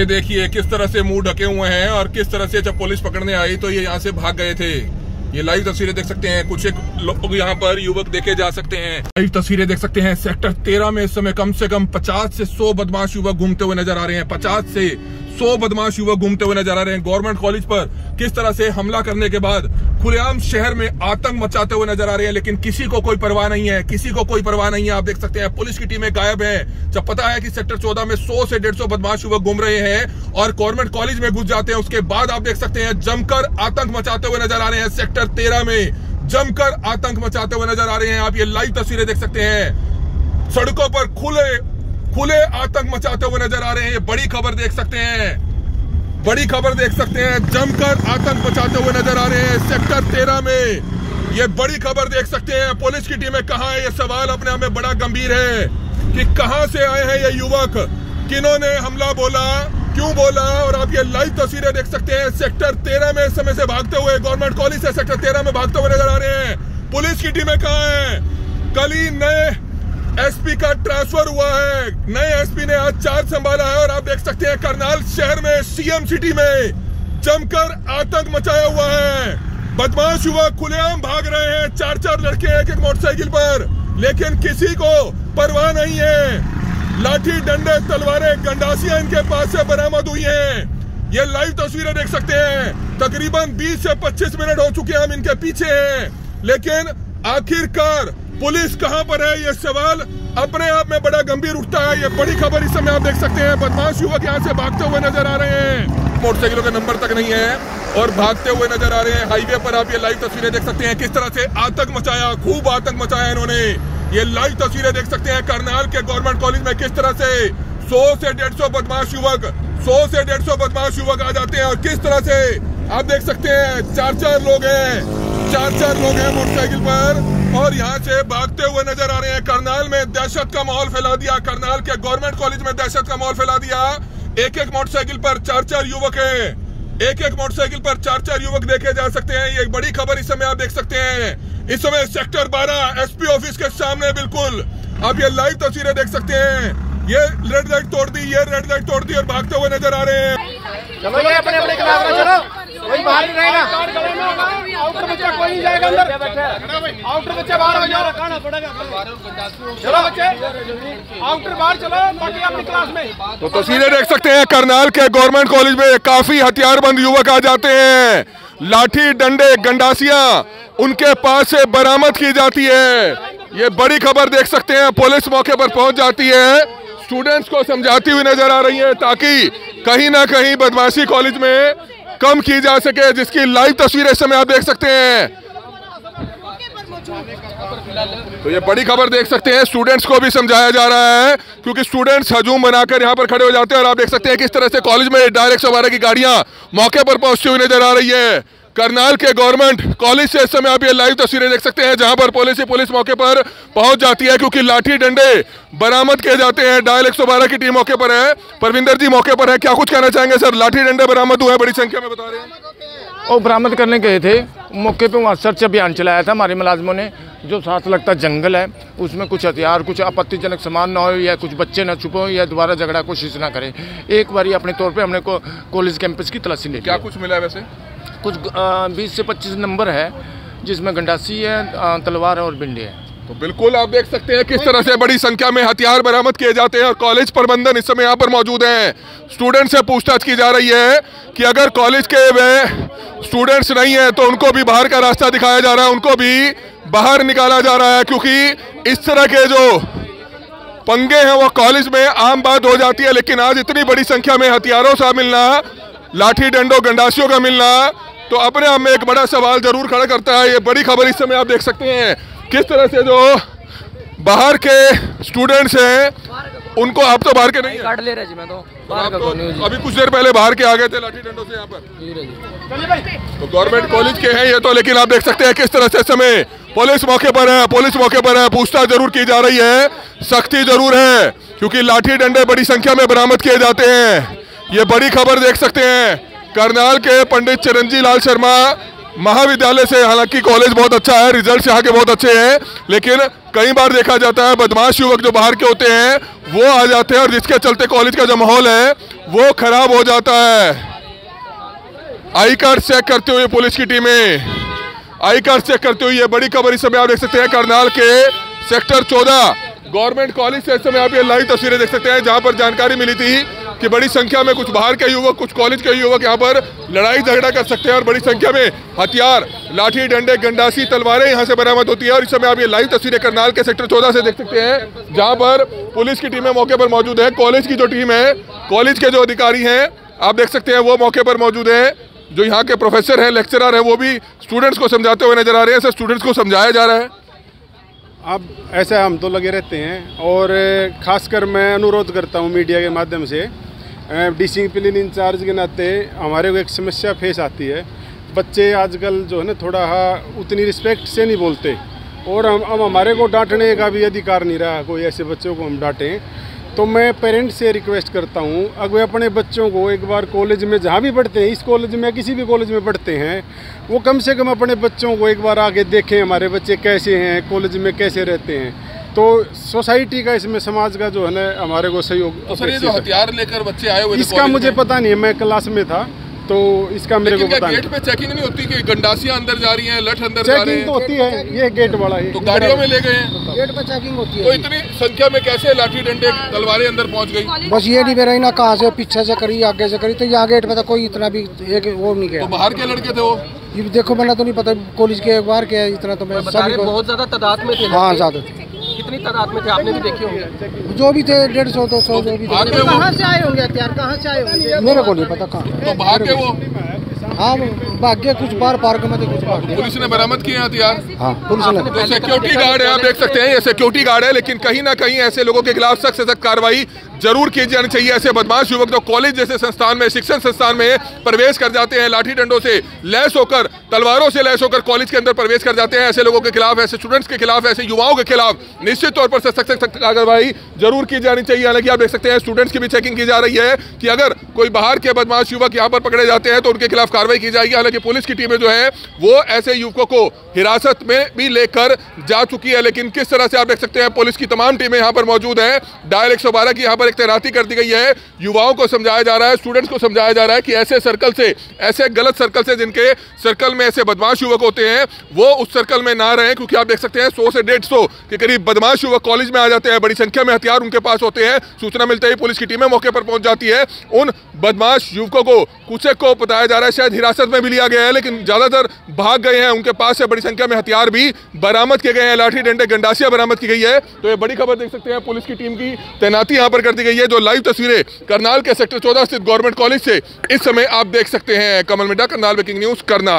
ये देखिए किस तरह से मुँह ढके हुए हैं और किस तरह से जब पुलिस पकड़ने आई तो ये यहाँ से भाग गए थे। ये लाइव तस्वीरें देख सकते हैं। कुछ एक लोग यहाँ पर युवक देखे जा सकते हैं। लाइव तस्वीरें देख सकते हैं। सेक्टर तेरह में इस समय कम से कम पचास से सौ बदमाश युवक घूमते हुए नज़र आ रहे हैं। पचास से सौ बदमाश युवक घूमते हुए नज़र आ रहे हैं। गवर्नमेंट कॉलेज पर किस तरह से हमला करने के बाद खुलेआम शहर में आतंक मचाते हुए नज़र आ रहे हैं, लेकिन किसी को कोई परवाह नहीं है, किसी को कोई परवाह नहीं है। आप देख सकते हैं, पुलिस की टीमें गायब है। जब पता है कि सेक्टर चौदह में सौ से डेढ़ सौ बदमाश युवक घूम रहे हैं और गवर्नमेंट कॉलेज में घुस जाते हैं, उसके बाद आप देख सकते हैं, जमकर आतंक मचाते हुए नज़र आ रहे हैं सेक्टर तेरह में। जमकर आतंक मचाते हुए नज़र आ रहे हैं। आप ये लाइव तस्वीरें देख सकते हैं। सड़कों पर खुले खुले आतंक मचाते हुए नज़र आ रहे हैं। ये बड़ी खबर देख सकते हैं। बड़ी खबर देख सकते हैं। जमकर आतंक मचाते हुए नज़र आ रहे हैं। सेक्टर तेरह में ये बड़ी खबर देख सकते हैं। पुलिस की टीमें कहा है? ये सवाल अपने आप में बड़ा गंभीर है कि कहाँ से आए हैं ये युवक? किन्होंने हमला बोला? क्यों बोला? और आप ये लाइव तस्वीरें देख सकते हैं। सेक्टर तेरह में समय से भागते हुए गवर्नमेंट कॉलेज से सेक्टर तेरह में भागते हुए नज़र आ रहे हैं। पुलिस की टीमें कहा है? कल ही नए एसपी का ट्रांसफ़र हुआ है। नए एसपी ने आज चार्ज संभाला है और आप देख सकते हैं करनाल शहर में, सीएम सिटी में जमकर आतंक मचाया हुआ है। बदमाश युवक खुलेआम भाग रहे हैं चार चार लड़के एक एक मोटरसाइकिल पर, लेकिन किसी को परवाह नहीं है। लाठी डंडे, तलवारें, गंडासियाँ इनके पास से बरामद हुई हैं। ये लाइव तस्वीरें देख सकते हैं। तकरीबन 20 से 25 मिनट हो चुके हैं हम इनके पीछे हैं, लेकिन आखिरकार पुलिस कहाँ पर है? ये सवाल अपने आप में बड़ा गंभीर उठता है। ये बड़ी खबर इस समय आप देख सकते हैं। बदमाश युवक यहाँ से भागते हुए नज़र आ रहे हैं। मोटरसाइकिलों का नंबर तक नहीं है और भागते हुए नज़र आ रहे हैं। हाईवे पर आप ये लाइव तस्वीरें देख सकते हैं। किस तरह से आतंक मचाया, खूब आतंक मचाया इन्होंने। ये लाइव तस्वीरें देख सकते हैं। करनाल के गवर्नमेंट कॉलेज में किस तरह से सौ से डेढ़ सौ बदमाश युवक, सौ से डेढ़ सौ बदमाश युवक आ जाते हैं और किस तरह से आप देख सकते हैं, चार चार लोग हैं। चार चार लोग हैं मोटरसाइकिल पर और यहाँ से भागते हुए नज़र आ रहे हैं करनाल में दहशत का माहौल फैला दिया। करनाल के गवर्नमेंट कॉलेज में दहशत का माहौल फैला दिया। एक एक मोटरसाइकिल पर चार चार युवक हैं। एक एक मोटरसाइकिल पर चार चार युवक देखे जा सकते हैं। ये बड़ी खबर इस समय आप देख सकते हैं। इस समय सेक्टर 12 एसपी ऑफ़िस के सामने बिल्कुल। आप ये लाइव तस्वीरें देख सकते हैं। ये रेड लाइट तोड़ दी, ये रेड लाइट तोड़ दी और भागते हुए नज़र आ रहे हैं। चलो अपने अपने चलो। कोई बाहर नहीं रहेगा। आउटर बच्चा कोई नहीं जाएगा अंदर। आउटर बच्चा बाहर हो जाओ। रखाना पड़ेगा चलो बच्चे आउटर बाहर चलो, बाकी अपनी क्लास में। तो तस्वीरें देख सकते हैं, करनाल के गवर्नमेंट कॉलेज में काफ़ी हथियारबंद युवक आ जाते हैं। लाठी, डंडे, गंडासिया, उनके पास से बरामद की जाती है। ये बड़ी खबर देख सकते हैं, पुलिस मौके पर पहुँच जाती है। स्टूडेंट्स को समझाती हुई नज़र आ रही है, ताकि कहीं ना कहीं बदमाशी कॉलेज में कम की जा सके, जिसकी लाइव तस्वीरें इस समय आप देख सकते हैं। तो ये बड़ी खबर देख सकते हैं स्टूडेंट्स को भी समझाया जा रहा है, क्योंकि स्टूडेंट्स हजूम बनाकर यहाँ पर खड़े हो जाते हैं और आप देख सकते हैं किस तरह से कॉलेज में डायरेक्ट सवार की गाड़ियाँ मौके पर पहुँचती हुई नज़र आ रही है। करनाल के गवर्नमेंट कॉलेज से इस समय आप ये लाइव तस्वीरें देख सकते हैं जहाँ पर पुलिस ही पुलिस मौके पर पहुँच जाती है क्योंकि लाठी डंडे बरामद किए जाते हैं। डायल एक सौ बारह की टीम मौके पर है। परविंदर जी मौके पर है। क्या कुछ कहना चाहेंगे सर? लाठी डंडे बरामद हुए हैं बड़ी संख्या में बता रहे हैं। वो बरामद करने गए थे। मौके पर वहाँ सर्च अभियान चलाया था हमारे मुलाजमों ने जो साथ लगता जंगल है उसमें कुछ हथियार कुछ आपत्तिजनक सामान ना हो या कुछ बच्चे ना छुपो या दोबारा झगड़ा कोशिश ना करें। एक बार अपने तौर पे हमने कॉलेज कैंपस की तलाशी ली क्या कुछ मिला वैसे? कुछ बीस से पच्चीस नंबर है, जिसमें गंडासी है तलवार है और बिंडे है। तो बिल्कुल आप देख सकते हैं किस तरह से बड़ी संख्या में हथियार बरामद किए जाते हैं और कॉलेज प्रबंधन इस समय यहाँ पर मौजूद हैं। स्टूडेंट से पूछताछ की जा रही है कि अगर कॉलेज के वे स्टूडेंट्स नहीं है तो उनको भी बाहर का रास्ता दिखाया जा रहा है, उनको भी बाहर निकाला जा रहा है, क्योंकि इस तरह के जो पंगे हैं, वो कॉलेज में आम बात हो जाती है, लेकिन आज इतनी बड़ी संख्या में हथियारों से मिलना लाठी डंडों गंडासियों का मिलना तो अपने आप में एक बड़ा सवाल ज़रूर खड़ा करता है। ये बड़ी खबर इस समय आप देख सकते हैं। किस तरह से जो बाहर के स्टूडेंट्स हैं उनको आप तो बाहर के नहीं काट ले रहे जी मैं तो बाहर आप का तो जी अभी कुछ देर पहले बाहर के आ गए थे लाठी डंडों से यहाँ पर। तो गवर्नमेंट कॉलेज के हैं ये तो लेकिन आप देख सकते हैं किस तरह से समय पुलिस मौके पर है पुलिस मौके पर है। पूछताछ ज़रूर की जा रही है सख्ती ज़रूर है क्योंकि लाठी डंडे बड़ी संख्या में बरामद किए जाते हैं। ये बड़ी खबर देख सकते हैं। करनाल के पंडित चिरंजी लाल शर्मा महाविद्यालय से, हालाँकि कॉलेज बहुत अच्छा है रिज़ल्ट यहाँ के बहुत अच्छे हैं, लेकिन कई बार देखा जाता है बदमाश युवक जो बाहर के होते हैं, वो आ जाते हैं और जिसके चलते कॉलेज का जो माहौल है, वो खराब हो जाता है। आई कार्ड चेक करते हुए पुलिस की टीमें आई कार्ड चेक करते हुए ये बड़ी खबर इस समय आप देख सकते हैं, करनाल के सेक्टर 14 गवर्नमेंट कॉलेज से इस समय आप ये लाइव तस्वीरें देख सकते हैं, जहाँ पर जानकारी मिली थी कि बड़ी संख्या में कुछ बाहर के युवक, कुछ कॉलेज के युवक यहाँ पर लड़ाई झगड़ा कर सकते हैं और बड़ी संख्या में हथियार, लाठी, डंडे, गंडासी, तलवारें यहाँ से बरामद होती है। और इस समय आप ये लाइव तस्वीरें करनाल के सेक्टर चौदह से देख सकते हैं, जहाँ पर पुलिस की टीमें मौके पर मौजूद है। कॉलेज की जो टीम है कॉलेज के जो अधिकारी हैं, आप देख सकते हैं वो मौके पर मौजूद है। जो यहाँ के प्रोफेसर हैं लेक्चरर हैं, वो भी स्टूडेंट्स को समझाते हुए नज़र आ रहे हैं। सर स्टूडेंट्स को समझाया जा रहा है। अब ऐसे हम तो लगे रहते हैं और खासकर मैं अनुरोध करता हूँ मीडिया के माध्यम से डिसिप्लिन इंचार्ज के नाते हमारे को एक समस्या फेस आती है। बच्चे आजकल जो है ना, थोड़ा उतनी रिस्पेक्ट से नहीं बोलते। और हम अब हमारे को डांटने का भी अधिकार नहीं रहा, कोई ऐसे बच्चों को हम डांटें। तो मैं पेरेंट्स से रिक्वेस्ट करता हूँ, अगर वे अपने बच्चों को एक बार कॉलेज में जहाँ भी पढ़ते हैं, इस कॉलेज में किसी भी कॉलेज में पढ़ते हैं, वो कम से कम अपने बच्चों को एक बार आगे देखें, हमारे बच्चे कैसे हैं कॉलेज में कैसे रहते हैं। तो सोसाइटी का इसमें समाज का जो है ना हमारे को सहयोग तो सर ये जो हथियार लेकर बच्चे आए हुए इसका मुझे पता नहीं है मैं क्लास में था तो इसका मेरे को पता गेट पे चेकिंग नहीं होती कि गंडासियाँ अंदर जा रही हैं लठ अंदर जा रहे हैं? तो होती है ये गेट वाला है। तो गाड़ियों में ले गए हैं? गेट पे चेकिंग होती है। तो इतनी संख्या में कैसे लाठी डंडे तलवारें अंदर पहुँच गई? बस ये नहीं मेरा ना कहाँ से पीछे से करी आगे से करी तो यहाँ गेट पे तो कोई इतना भी एक वो नहीं तो गया बाहर के लड़के थे वो? ये देखो मैंने तो नहीं पता कॉलेज के एक बार के इतना तो मैं बहुत ज़्यादा तादाद में थे हाँ ज़्यादा थे। कितनी तादाद में थे? आपने भी देखे होंगे। जो भी थे डेढ़ सौ दो सौ जो भी थे। कहाँ से आए होंगे हथियार? कहाँ से आए होंगे? मेरे को नहीं पता कहाँ। तो भाग वो? हाँ भाग्य कुछ बार पार्क में थे कुछ बार पुलिस ने बरामद किए हथियार? हाँ पुलिस ने। तो सिक्योरिटी गार्ड है आप देख सकते हैं ये सिक्योरिटी गार्ड है लेकिन कहीं ना कहीं ऐसे लोगों के खिलाफ सख्त से सख्त कार्रवाई ज़रूर की जानी चाहिए ऐसे बदमाश युवक जो कॉलेज जैसे संस्थान में, शिक्षण संस्थान में प्रवेश कर जाते हैं, लाठी डंडों से लैस होकर, तलवारों से लैस होकर कॉलेज के अंदर प्रवेश कर जाते हैं। ऐसे लोगों के खिलाफ, ऐसे स्टूडेंट्स के खिलाफ, ऐसे युवाओं के खिलाफ निश्चित तौर पर सख्त सख्त कार्रवाई ज़रूर की जानी चाहिए। हालाँकि आप देख सकते हैं स्टूडेंट्स की भी चेकिंग की जा रही है कि अगर कोई बाहर के बदमाश युवक यहाँ पर पकड़े जाते हैं तो उनके खिलाफ कार्रवाई की जाएगी। हालाँकि पुलिस की टीमें जो है, वो ऐसे युवकों को हिरासत में भी लेकर जा चुकी है। लेकिन किस तरह से आप देख सकते हैं, पुलिस की तमाम टीमें यहाँ पर मौजूद है। डायल एक सौ बारह की यहाँ पर एक तैनाती कर दी गई है। युवाओं को समझाया जा रहा है स्टूडेंट्स को समझाया जा रहा है कि ऐसे सर्कल से, ऐसे गलत सर्कल से जिनके सर्कल में ऐसे बदमाश युवक होते हैं, वो उस सर्कल में ना रहें, क्योंकि आप देख सकते हैं सौ से डेढ़ के करीब बदमाश युवक कॉलेज में आ जाते हैं। बड़ी संख्या में हथियार उनके पास होते हैं। सूचना मिलते ही पुलिस की टीमें मौके पर पहुँच जाती है। उन बदमाश युवकों को कुछ को बताया जा रहा है, शायद हिरासत में भी लिया गया है, लेकिन ज़्यादातर भाग गए हैं उनके पास से। बड़ी संख्या में हथियार भी बरामद किए गए हैं। लाठी डंडे गंडासियाँ बरामद की गई है। तो ये बड़ी खबर देख सकते हैं पुलिस की टीम की। तैनाती यहाँ पर कर दी गई है जो लाइव तस्वीरें करनाल के सेक्टर चौदह स्थित गवर्नमेंट कॉलेज से इस समय आप देख सकते हैं। Kamal Midda Karnal breaking news Karnal.